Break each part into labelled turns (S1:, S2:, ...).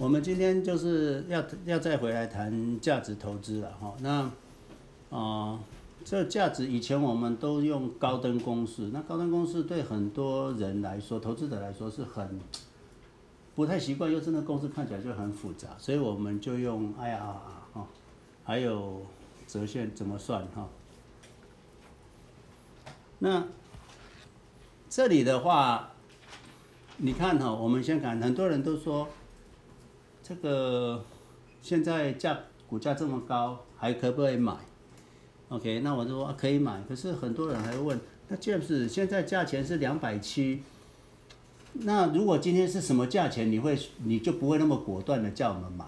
S1: 我们今天就是要要再回来谈价值投资了哈。那啊、这价值以前我们都用高登公式，那高登公式对很多人来说，投资者来说是很不太习惯，又真的公式看起来就很复杂，所以我们就用 IRR 哈，还有折现怎么算哈。那这里的话，你看哈，我们先看，很多人都说这个现在价股价这么高，还可不可以买？OK，那我就说、啊可以买，可是很多人还会问，那 James 现在价钱是两百七，那如果今天是什么价钱，你会你就不会那么果断的叫我们买？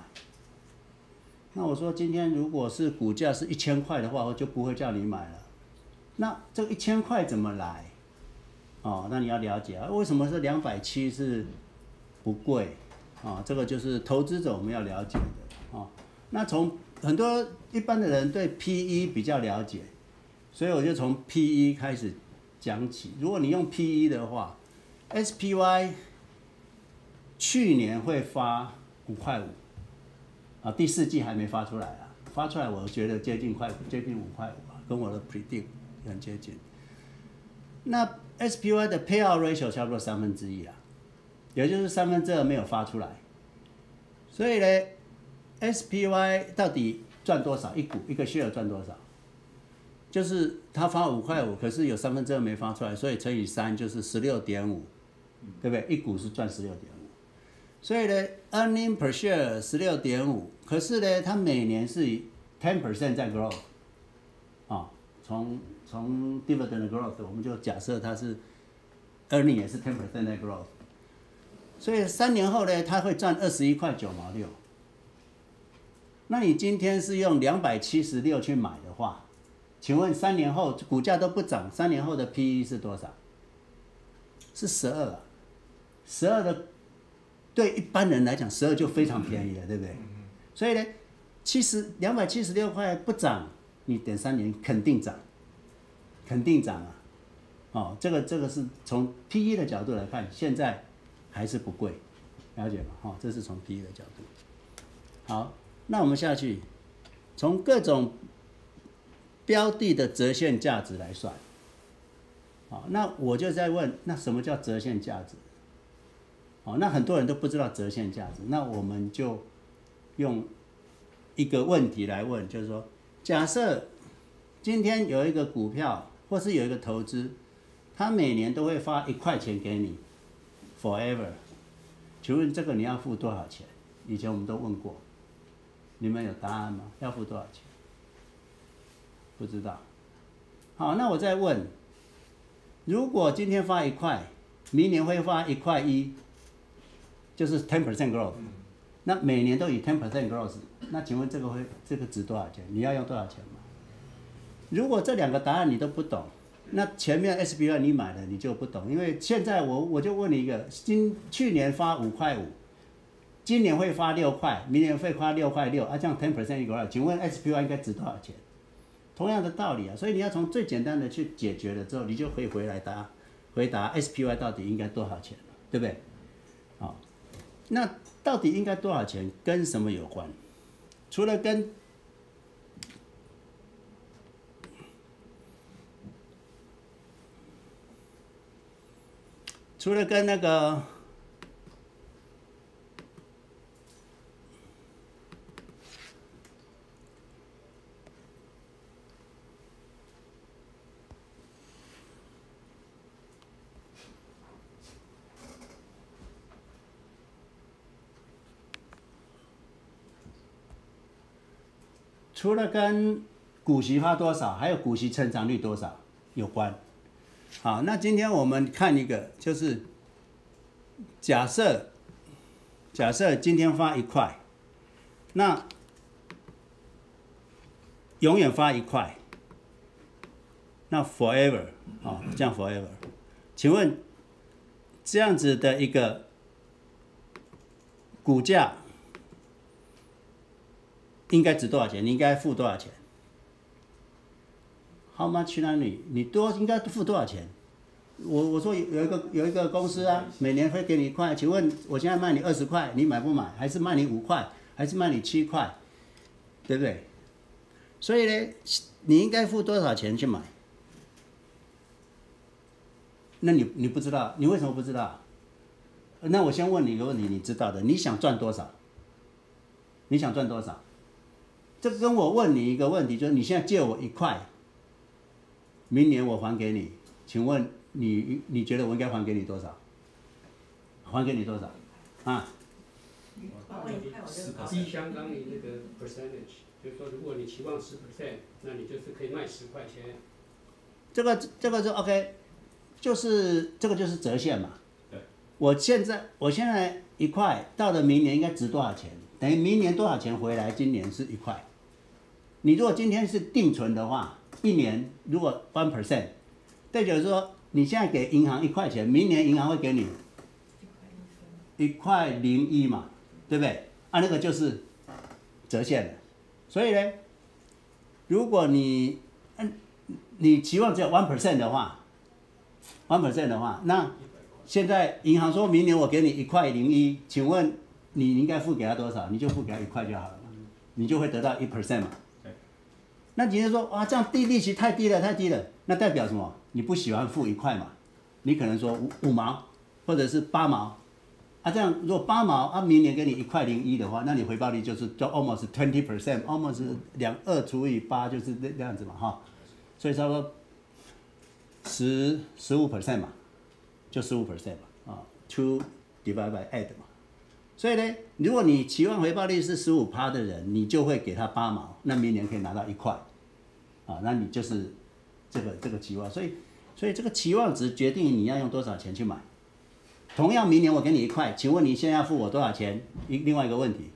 S1: 那我说今天如果是股价是一千块的话，我就不会叫你买了。那这个一千块怎么来？哦，那你要了解啊，为什么是两百七是不贵啊？这个就是投资者我们要了解的啊。那从很多一般的人对 P E 比较了解，所以我就从 P E 开始讲起。如果你用 P E 的话，S P Y 去年会发五块五啊，第四季还没发出来啊，发出来我觉得接近快接近五块五啊，跟我的 predict 很接近。那 SPY 的 payout ratio 差不多三分之一啊，也就是三分之二没有发出来。所以呢，SPY 到底赚多少一股一个 share 赚多少？就是他发五块五，可是有三分之二没发出来，所以乘以三就是十六点五，对不对？一股是赚十六点五。所以呢，earning per share 十六点五，可是呢，它每年是 ten percent 在 grow，啊，从从 dividend growth，我们就假设它是 earning 也是 ten percent 在 growth，所以三年后呢，它会赚二十一块九毛六。那你今天是用两百七十六去买的话，请问三年后股价都不涨，三年后的 PE 是多少？是十二啊，十二的对一般人来讲，十二就非常便宜了，对不对？所以呢，七十两百七十六块不涨，你等三年肯定涨，肯定涨啊！哦，这个这个是从 P E 的角度来看，现在还是不贵，了解吗？哈、这是从第一的角度。好，那我们下去，从各种标的的折现价值来算。好，那我就在问，那什么叫折现价值？哦，那很多人都不知道折现价值，那我们就用一个问题来问，就是说，假设今天有一个股票，或是有一个投资，它每年都会发一块钱给你，forever，请问这个你要付多少钱？以前我们都问过，你们有答案吗？要付多少钱？不知道。好，那我再问，如果今天发一块，明年会发一块一，就是 ten percent growth，那每年都以 ten percent growth，那请问这个会这个值多少钱？你要用多少钱吗？如果这两个答案你都不懂，那前面 SBY 你买了你就不懂，因为现在我我就问你一个，今去年发五块五，今年会发六块，明年会发六块六，啊这样 ten percent 一个，请问 SPY 应该值多少钱？同样的道理啊，所以你要从最简单的去解决了之后，你就可以回来答回答 SPY 到底应该多少钱，对不对？好，那到底应该多少钱跟什么有关？除了跟除了跟那个除了跟股息发多少，还有股息成长率多少有关。好，那今天我们看一个，就是假设假设今天发一块，那永远发一块，那 forever 啊、这样 forever，请问这样子的一个股价应该值多少钱？你应该付多少钱？How much money？你多应该付多少钱？我我说有有一个有一个公司啊，每年会给你一块，请问我现在卖你二十块，你买不买？还是卖你五块，还是卖你七块？对不对？所以呢，你应该付多少钱去买？那你你不知道，你为什么不知道？那我先问你一个问题，你知道的，你想赚多少？你想赚多少？这跟我问你一个问题，就是你现在借我一块，明年我还给你，请问你你觉得我应该还给你多少？还给你多少？啊？
S2: 低相当于那个 percentage，就是说，如果你期望十 percent，那你就是可以卖十块钱。
S1: 这个这个是 OK，就是这个就是折现嘛。
S2: 对。
S1: 我现在我现在一块，到了明年应该值多少钱？等于明年多少钱回来？今年是一块。你如果今天是定存的话，一年如果 one percent，代表说你现在给银行一块钱，明年银行会给你一块零一嘛，对不对？啊，那个就是折现的。所以呢，如果你嗯你期望只有 one percent 的话，one percent 的话，那现在银行说明年我给你一块零一，请问你应该付给他多少？你就付给他一块就好了，你就会得到一 percent 嘛。那今天说哇，这样低利息太低了，太低了，那代表什么？你不喜欢付一块嘛？你可能说五五毛，或者是八毛，啊，这样如果八毛，啊，明年给你一块零一的话，那你回报率就是就 almost twenty percent，almost 两二除以八就是这这样子嘛，哈，所以差不多十十五 percent 嘛，就十五 percent 嘛，啊，two divide by eight 嘛。所以呢，如果你期望回报率是十五趴的人，你就会给他八毛，那明年可以拿到一块，啊，那你就是这个这个期望。所以，所以这个期望值决定你要用多少钱去买。同样，明年我给你一块，请问你现在要付我多少钱？一另外一个问题，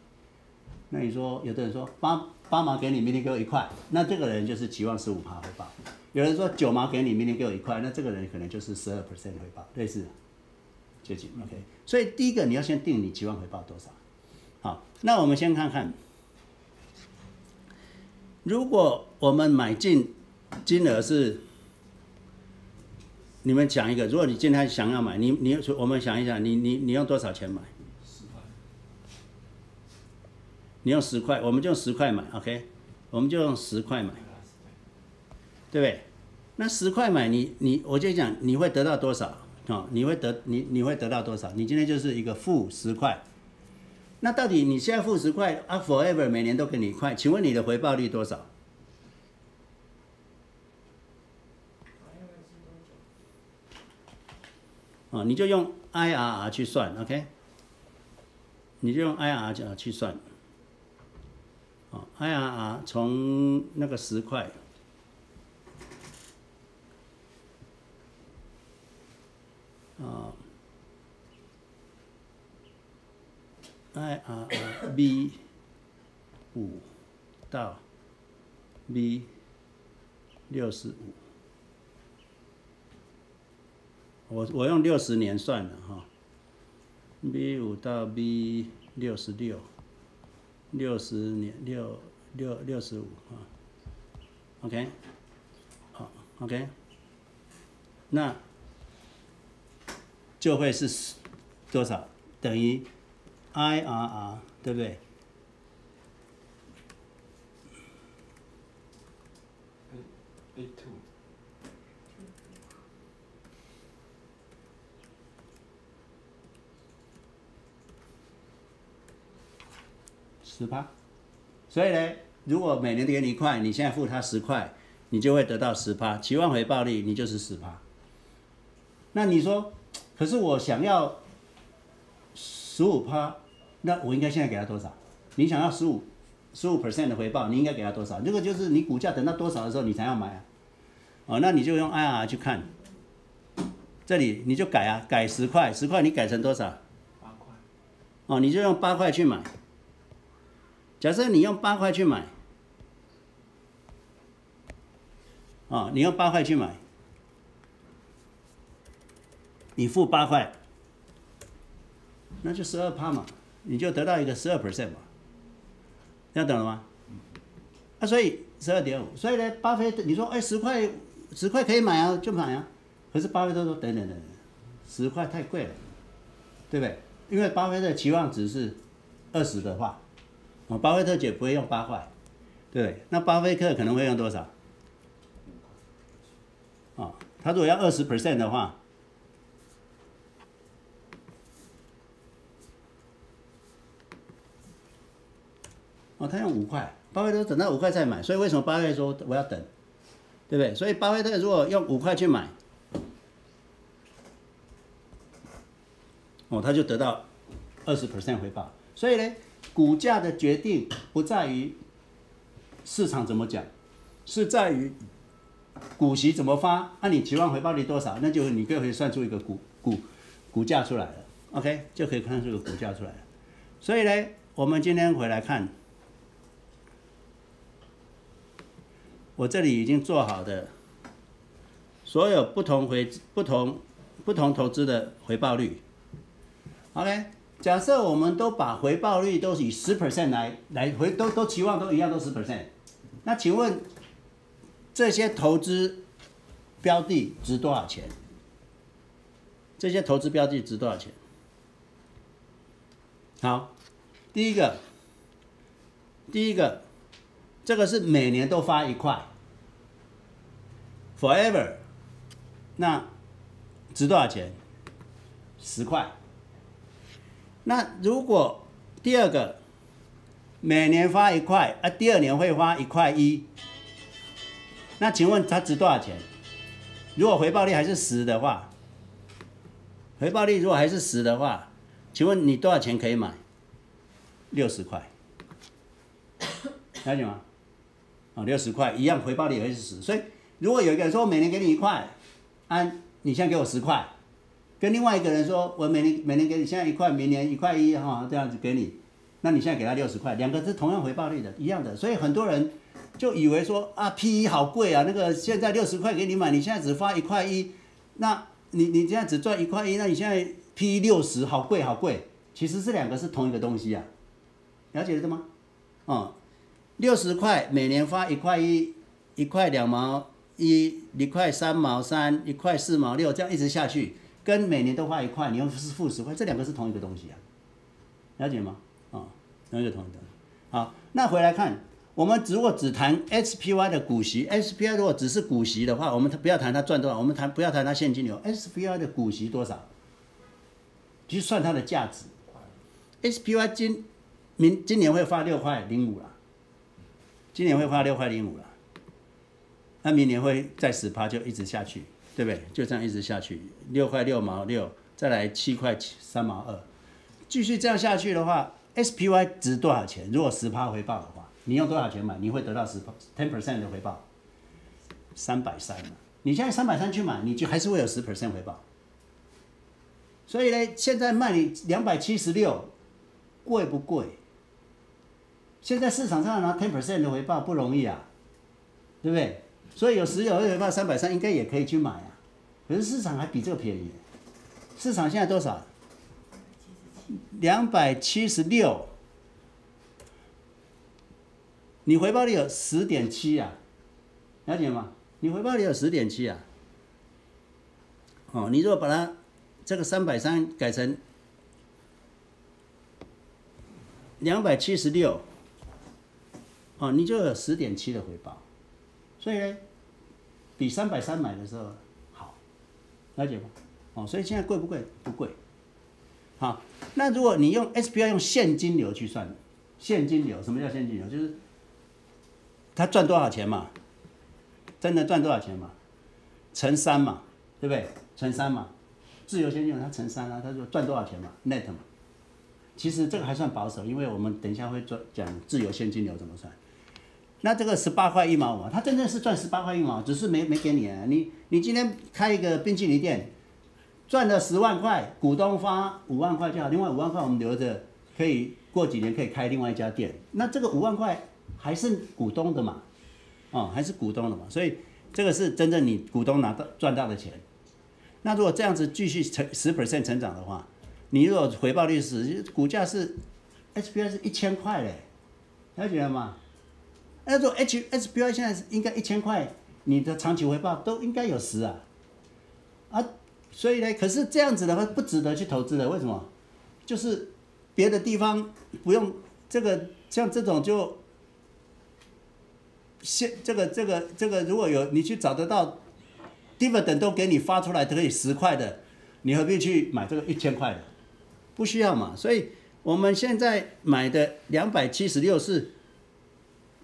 S1: 那你说有的人说八八毛给你，明年给我一块，那这个人就是期望十五趴回报。有人说九毛给你，明年给我一块，那这个人可能就是十二 percent 回报，类似。接近 OK，所以第一个你要先定你期望回报多少。好，那我们先看看，如果我们买进金额是，你们讲一个，如果你今天想要买，你你我们想一想，你你你用多少钱买？
S3: 十块。
S1: 你用十块，我们就用十块买，OK，我们就用十块买，对不对？那十块买你你我就讲你会得到多少？哦，你会得你你会得到多少？你今天就是一个负十块，那到底你现在负十块啊？Forever 每年都给你一块，请问你的回报率多少？哦，你就用 IRR 去算，OK？你就用 IRR 去算，哦，IRR 从那个十块。啊，I R R B 五到 B 六十五，我我用六十年算的哈，B 五到 B 六十六，六十年六六六十五啊，OK，好，OK，那。就会是多少？等于 IRR，对不对
S3: ？A two。
S1: 十八。所以呢，如果每年给你一块，你现在付他十块，你就会得到十八。期望回报率你就是十八。那你说？可是我想要十五趴，那我应该现在给他多少？你想要十五十五 percent 的回报，你应该给他多少？这个就是你股价等到多少的时候你才要买啊？哦，那你就用 IR 去看，这里你就改啊，改十块，十块你改成多少？
S3: 八块。
S1: 哦，你就用八块去买。假设你用八块去买，啊，你用八块去买。你付八块，那就十二趴嘛，你就得到一个十二 percent 嘛，要懂了吗？啊，所以十二点五，所以呢，巴菲特你说哎十块十块可以买啊，就买啊。可是巴菲特说等等等等，十块太贵了，对不对？因为巴菲特期望值是二十的话，哦，巴菲特姐不会用八块，对不对？那巴菲特可能会用多少？哦，他如果要二十 percent 的话，哦，他用五块，巴菲特等到五块再买，所以为什么巴菲特说我要等，对不对？所以巴菲特如果用五块去买，哦，他就得到二十 percent 回报。所以呢，股价的决定不在于市场怎么讲，是在于股息怎么发。那、你期望回报率多少，那就你就可以算出一个股股股价出来了。OK，就可以看出一个股价出来了。所以呢，我们今天回来看，我这里已经做好的所有不同回不同不同投资的回报率。OK，假设我们都把回报率都以十 percent 来来回都都期望都一样都十 percent，那请问这些投资标的值多少钱？这些投资标的值多少钱？好，第一个，第一个，这个是每年都发一块，forever，那值多少钱？十块。那如果第二个每年发一块，啊，第二年会发一块一，那请问它值多少钱？如果回报率还是十的话，回报率如果还是十的话，请问你多少钱可以买？六十块，了解吗？啊，六十块一样，回报率也是十。所以如果有一个人说我每年给你一块，啊，你现在给我十块。跟另外一个人说，我每年每年给你现在一块，明年一块一哈，这样子给你，那你现在给他六十块，两个是同样回报率的，一样的，所以很多人就以为说啊，P E 好贵啊，那个现在六十块给你买，你现在只发一块一，那你你现在只赚一块一，那你现在 P E 六十好贵好贵，其实这两个是同一个东西啊，了解了吗？嗯，六十块每年发一块一，一块两毛一，一块三毛三，一块四毛六，这样一直下去。跟每年都发一块，你又是付十块，这两个是同一个东西啊，了解吗？啊，同一个同一个。好，那回来看，我们如果只谈 SPY 的股息，SPY 如果只是股息的话，我们不要谈它赚多少，我们谈不要谈它现金流，SPY 的股息多少，去算它的价值。SPY 今明今年会发六块零五了，今年会发六块零五了，那明年会再十趴就一直下去。对不对？就这样一直下去，六块六毛六，再来七块三毛二，继续这样下去的话，SPY 值多少钱？如果十趴回报的话，你用多少钱买？你会得到十 ten percent 的回报，三百三嘛。你现在三百三去买，你就还是会有十 percent 回报。所以呢，现在卖你两百七十六，贵不贵？现在市场上拿 ten percent 的回报不容易啊，对不对？所以有十有回报三百三，应该也可以去买啊。可是市场还比这个便宜，市场现在多少？两百七十六。你回报率有十点七啊，了解吗？你回报率有十点七啊。哦，你如果把它这个三百三改成两百七十六，哦，你就有十点七的回报。所以呢，比三百三买的时候好。了解吗？哦，所以现在贵不贵？不贵。好，那如果你用 SPY 用现金流去算，现金流什么叫现金流？就是他赚多少钱嘛，真的赚多少钱嘛，乘三嘛，对不对？乘三嘛，自由现金流它乘三啊，他说赚多少钱嘛，net 嘛。其实这个还算保守，因为我们等一下会做讲自由现金流怎么算。那这个十八块一毛五，他真正是赚十八块一毛，只是没没给你啊。你你今天开一个冰淇淋店，赚了十万块，股东发五万块就好，另外五万块我们留着，可以过几年可以开另外一家店。那这个五万块还是股东的嘛？哦，还是股东的嘛？所以这个是真正你股东拿到赚到的钱。那如果这样子继续成十 percent 成长的话，你如果回报率是股价是 S P I 是一千块嘞，了解了吗？那种 H S P I 现在是应该一千块，你的长期回报都应该有十啊。啊，所以呢，可是这样子的话不值得去投资的，为什么？就是别的地方不用这个，像这种就现这个这个这个，如果有你去找得到 dividend 都给你发出来，可以十块的，你何必去买这个一千块的？不需要嘛。所以我们现在买的两百七十六是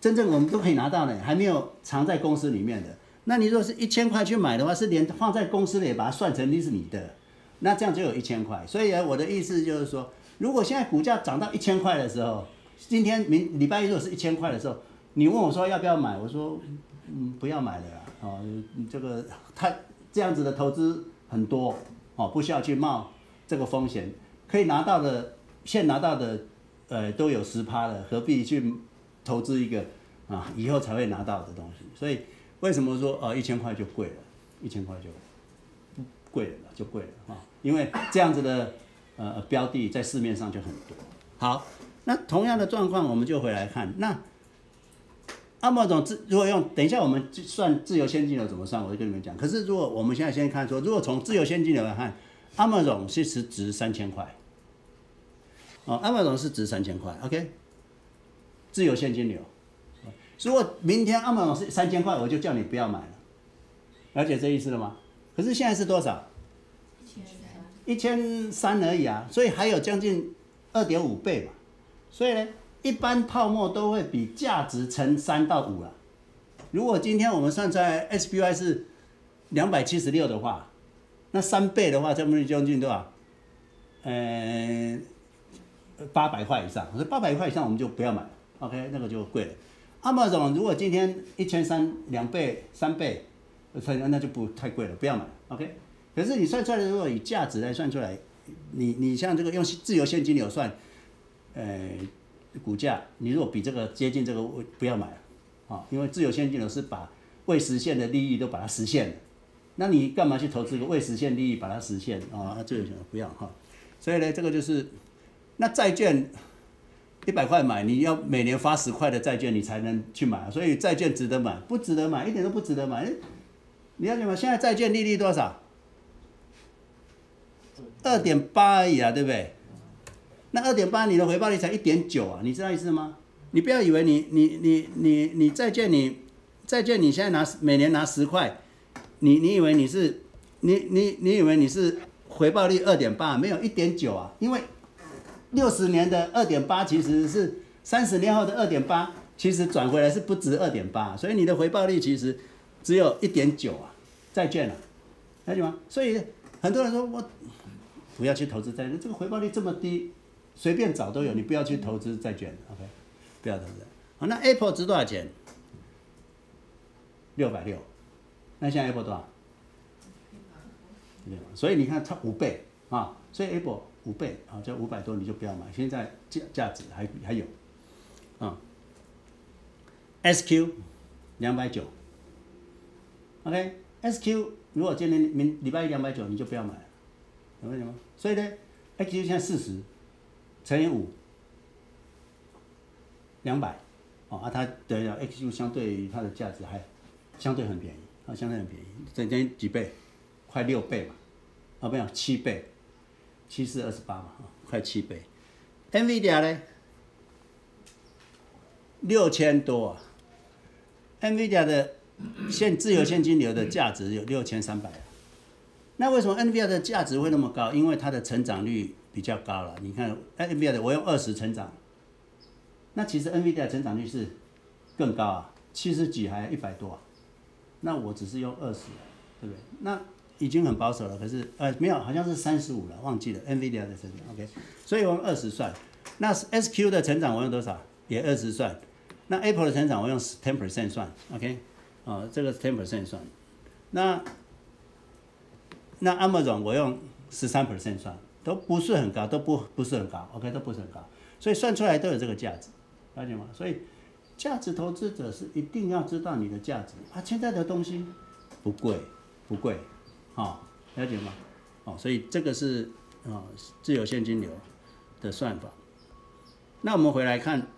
S1: 真正我们都可以拿到的，还没有藏在公司里面的。那你如果是一千块去买的话，是连放在公司里把它算成你是你的，那这样就有一千块。所以呢，我的意思就是说，如果现在股价涨到一千块的时候，今天明礼拜一如果是一千块的时候，你问我说要不要买，我说嗯不要买了啦，哦，这个太这样子的投资很多哦，不需要去冒这个风险，可以拿到的现拿到的呃都有十趴了，何必去投资一个啊以后才会拿到的东西？所以为什么说呃一千块就贵了，一千块就不贵了就贵了啊？因为这样子的呃标的在市面上就很多。好，那同样的状况我们就回来看那。阿莫总自如果用，等一下我们算自由现金流怎么算，我就跟你们讲。可是如果我们现在先看说，如果从自由现金流来看，阿莫总其实值三千块，哦，阿莫总是值三千块，OK，自由现金流。如果明天阿莫总是三千块，我就叫你不要买了，了解这意思了吗？可是现在是多少？一千三而已啊，所以还有将近二点五倍嘛，所以呢？一般泡沫都会比价值乘三到五啊。如果今天我们算出来 SPY 是两百七十六的话，那三倍的话，将近将近多少？呃，八百块以上。我说八百块以上我们就不要买，OK，那个就贵了。阿玛总如果今天一千三两倍三倍，那那就不太贵了，不要买，OK。可是你算出来如果以价值来算出来，你你像这个用自由现金流算，呃。股价，你如果比这个接近这个，不要买了，啊，因为自由现金流是把未实现的利益都把它实现了，那你干嘛去投资一个未实现利益把它实现啊？那这个不要哈。所以呢，这个就是，那债券一百块买，你要每年发十块的债券，你才能去买，所以债券值得买，不值得买，一点都不值得买。你要什么？现在债券利率多少？二点八而已啊，对不对？那二点八，你的回报率才一点九啊，你知道意思吗？你不要以为你你你你你债券你债券你现在拿每年拿十块，你你以为你是你你你以为你是回报率二点八，没有一点九啊，因为六十年的二点八其实是三十年后的二点八，其实转回来是不值二点八，所以你的回报率其实只有一点九啊，债券啊，了解吗？所以很多人说我不要去投资债券，这个回报率这么低。随便找都有，你不要去投资债券，OK？不要投资。好，那 Apple 值多少钱？六百六。那现在 Apple 多少？所以你看它五倍啊，所以 Apple 五倍啊，就五百多你就不要买。现在价价值还还有啊。SQ 两百九，OK？SQ 如果今天明礼拜一两百九，你就不要买了，明白吗？所以呢，XQ 现在四十。乘以五，两百，哦，啊，它等于 X 就相对于它的价值还相对很便宜，啊，相对很便宜，整天几倍，快六倍嘛，啊，不有七倍，七四二十八嘛，快七倍，NVIDIA 呢，六千多啊，NVIDIA 的现自由现金流的价值有六千三百，那为什么 NVIDIA 的价值会那么高？因为它的成长率。比较高了，你看，NVIDIA 的我用二十成长，那其实 NVIDIA 成长率是更高啊，七十几还一百多啊，那我只是用二十，对不对？那已经很保守了，可是呃没有，好像是三十五了，忘记了 NVIDIA 的成长，OK，所以我用二十算，那 SQ 的成长我用多少？也二十算，那 Apple 的成长我用 ten percent 算，OK，啊，这个 ten percent 算，那那 Amazon 我用十三 percent 算。都不是很高，都不不是很高，OK，都不是很高，所以算出来都有这个价值，了解吗？所以价值投资者是一定要知道你的价值啊。现在的东西不贵，不贵，哦，了解吗？哦，所以这个是啊自由现金流的算法。那我们回来看，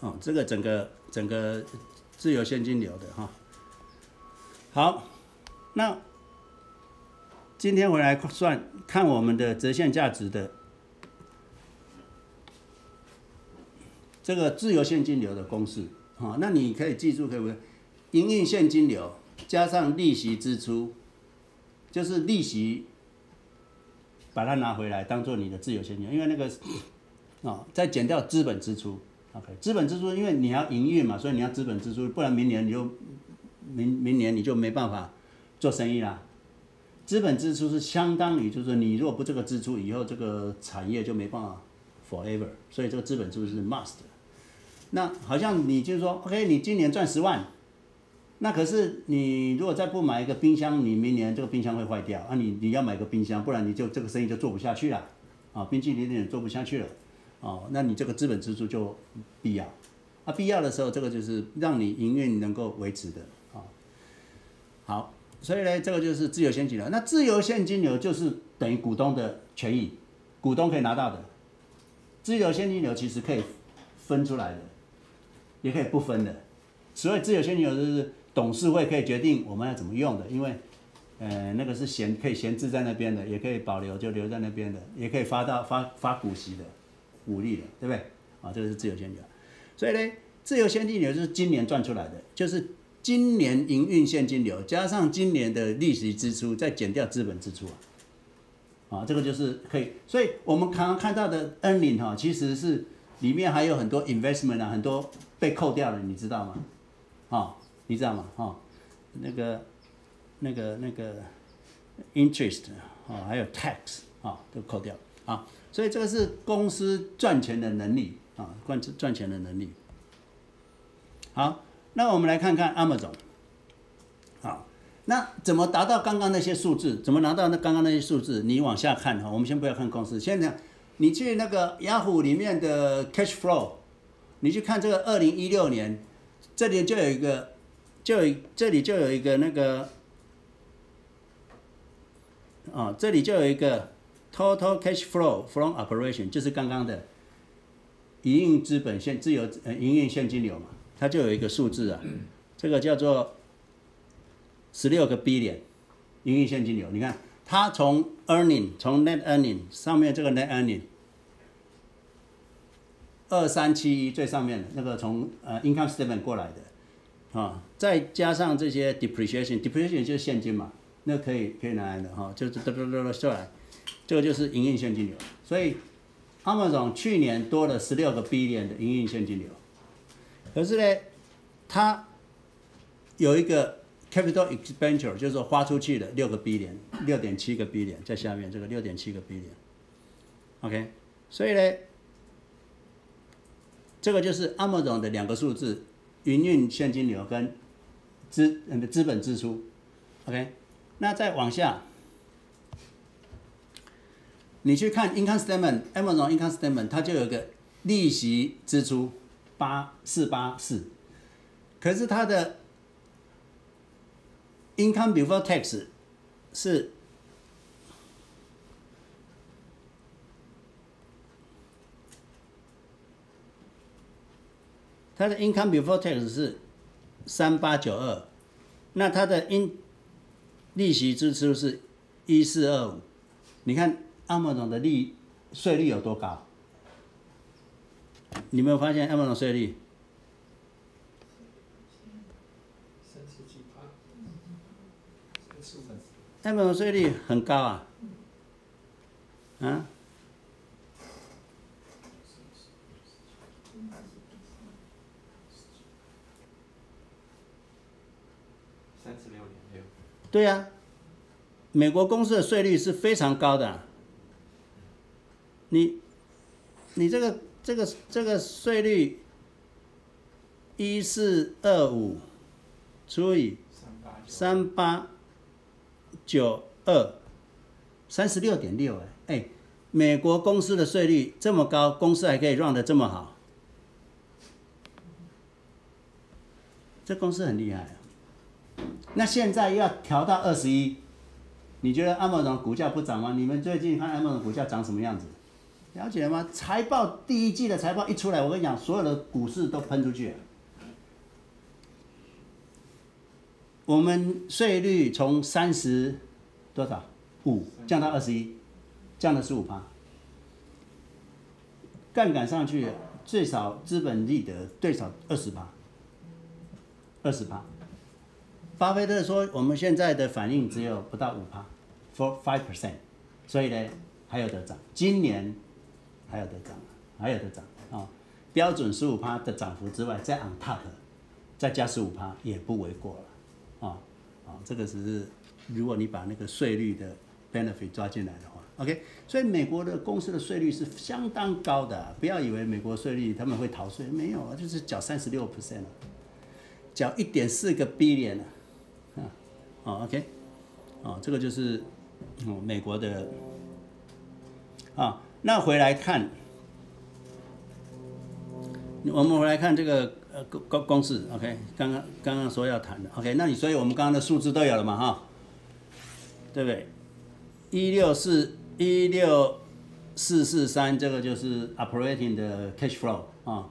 S1: 哦，这个整个整个自由现金流的哈，好，那今天回来算看我们的折现价值的这个自由现金流的公式啊，那你可以记住，可以不可以？营运现金流加上利息支出，就是利息把它拿回来当做你的自由现金流，因为那个啊，再减掉资本支出，OK，资本支出因为你要营运嘛，所以你要资本支出，不然明年你就明明年你就没办法做生意啦。资本支出是相当于，就是你如果不这个支出，以后这个产业就没办法 forever，所以这个资本支出是 must。那好像你就是说，OK，你今年赚十万，那可是你如果再不买一个冰箱，你明年这个冰箱会坏掉啊！你你要买个冰箱，不然你就这个生意就做不下去了啊！冰淇淋店做不下去了哦，那你这个资本支出就必要啊！必要的时候，这个就是让你营运能够维持的啊。好。所以呢，这个就是自由现金流。那自由现金流就是等于股东的权益，股东可以拿到的。自由现金流其实可以分出来的，也可以不分的。所以自由现金流就是董事会可以决定我们要怎么用的，因为呃那个是闲可以闲置在那边的，也可以保留就留在那边的，也可以发到发发股息的，股利的，对不对？啊，这个是自由现金流。所以呢，自由现金流就是今年赚出来的，就是。今年营运现金流加上今年的利息支出，再减掉资本支出啊，啊，这个就是可以。所以我们刚刚看到的 earning 哈，其实是里面还有很多 investment 啊，很多被扣掉了，你知道吗？啊，你知道吗？哈，那个、那个、那个 interest 啊，还有 tax 啊，都扣掉啊。所以这个是公司赚钱的能力啊，赚赚钱的能力。好。那我们来看看 Amazon，好，那怎么达到刚刚那些数字？怎么拿到那刚刚那些数字？你往下看哈，我们先不要看公司，现在你去那个雅虎里面的 Cash Flow，你去看这个二零一六年，这里就有一个，就有这里就有一个那个，啊，这里就有一个 Total Cash Flow from Operation，就是刚刚的营运资本现自由呃营运现金流嘛。它就有一个数字啊，这个叫做十六个 billion 营运现金流。你看，它从 earning 从 net earning 上面这个 net earning 二三七一最上面的那个从呃 income statement 过来的啊，再加上这些 depreciation，depreciation 就是现金嘛，那可以可以拿来的哈，就是嘟嘟嘟嘟出来，这个就是营运现金流。所以 Amazon 去年多了十六个 B 点的营运现金流。可是呢，它有一个 capital expenditure，就是说花出去的六个 billion，六点七个 B 点在下面这个六点七个 B 点，OK，所以呢，这个就是 Amazon 的两个数字，营运现金流跟资嗯的资本支出，OK，那再往下，你去看 income statement，Amazon income statement，它就有个利息支出。八四八四，可是它的 income before tax 是它的 income before tax 是三八九二，那它的 in 利息支出是一四二五，你看阿莫总的利税率有多高？你没有发现 Amazon 税率？
S2: 三十几趴，
S1: 三 Amazon 税率很高啊，啊？
S3: 三十六点六。
S1: 对呀，美国公司的税率是非常高的，你，你这个。这个这个税率一四二五除以三八九二，三十六点六哎哎，美国公司的税率这么高，公司还可以 run 的这么好，这公司很厉害啊。那现在要调到二十一，你觉得 Amazon 股价不涨吗？你们最近看 Amazon 股价涨什么样子？了解吗？财报第一季的财报一出来，我跟你讲，所有的股市都喷出去。我们税率从三十多少？五降到二十一，降了十五趴。杠杆上去最少资本利得最少二十趴，二十趴。巴菲特说我们现在的反应只有不到五趴，for five percent，所以呢还有得涨，今年还有得涨，还有得涨啊、标准十五趴的涨幅之外，再 on top 再加十五趴也不为过了，啊、啊，这个只是如果你把那个税率的 benefit 抓进来的话，OK，所以美国的公司的税率是相当高的、不要以为美国税率他们会逃税，没有啊，就是缴三十六 percent，缴一点四个 billion，啊，哦，OK，哦，这个就是哦美国的啊，那回来看。我们回来看这个呃公公公式，OK，刚刚刚刚说要谈的，OK，那你所以我们刚刚的数字都有了嘛哈，对不对？一六四一六四四三这个就是 operating 的 cash flow 啊，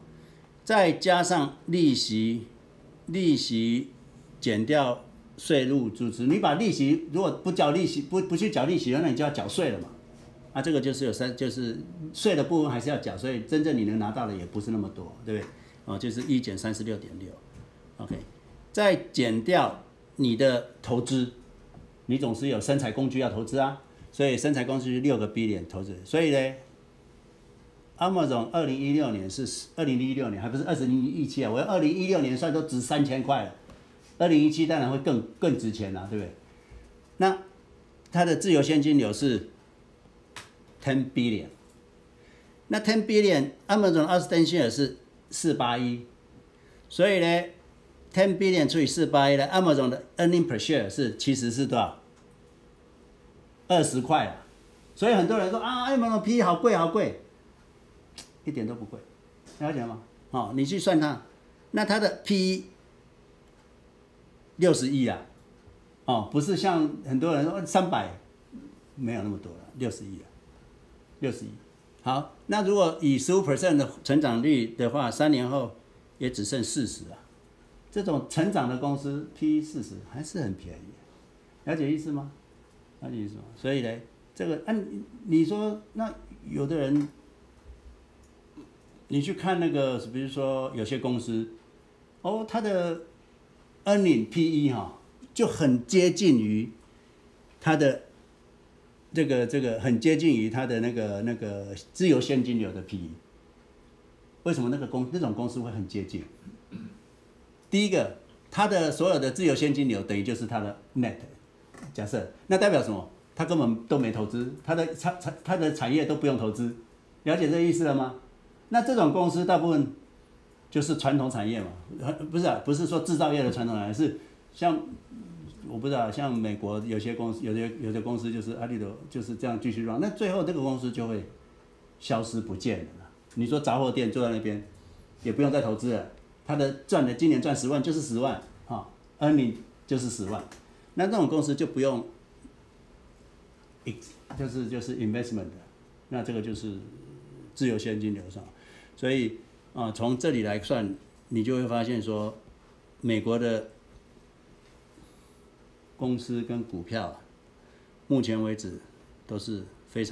S1: 再加上利息，利息减掉税入组织，你把利息如果不缴利息不不去缴利息，那你就要缴税了嘛。啊，这个就是有三，就是税的部分还是要缴，所以真正你能拿到的也不是那么多，对不对？哦，就是一减三十六点六，OK，再减掉你的投资，你总是有生产工具要投资啊，所以生产工具六个 B 点投资，所以呢，Amazon 二零一六年是二零一六年还不是二零一七啊，我二零一六年算都值三千块了，二零一七当然会更更值钱啦、对不对？那它的自由现金流是。ten billion，那 ten billion Amazon 二十登希尔是四八一，所以呢，ten billion 除以四八一呢，Amazon 的 earning per share 是其实是多少？二十块啊！所以很多人说啊，Amazon P 好贵好贵，一点都不贵，了解吗？哦，你去算它，那它的 P 六十亿啊，哦，不是像很多人说三百，没有那么多了，六十亿啊。六十亿。好，那如果以十五 percent 的成长率的话，三年后也只剩四十啊。这种成长的公司 P 四十还是很便宜，了解意思吗？了解意思吗？所以呢，这个按、你说，那有的人，你去看那个，比如说有些公司，哦，它的 earning PE 哈、就很接近于它的这个这个很接近于它的那个那个自由现金流的 PE。为什么那个公那种公司会很接近？第一个，它的所有的自由现金流等于就是它的 net。假设那代表什么？它根本都没投资，它的产产它的产业都不用投资，了解这意思了吗？那这种公司大部分就是传统产业嘛，呃不是、啊、不是说制造业的传统产业，是像我不知道，像美国有些公司，有些有些公司就是阿里的就是这样继续赚那最后这个公司就会消失不见了。你说杂货店坐在那边，也不用再投资了，他的赚的今年赚十万就是十万，哈、e a r n i n g 就是十万，那这种公司就不用 ex 就是就是 investment 的，那这个就是自由现金流上，所以啊，从这里来算，你就会发现说，美国的公司跟股票，目前为止都是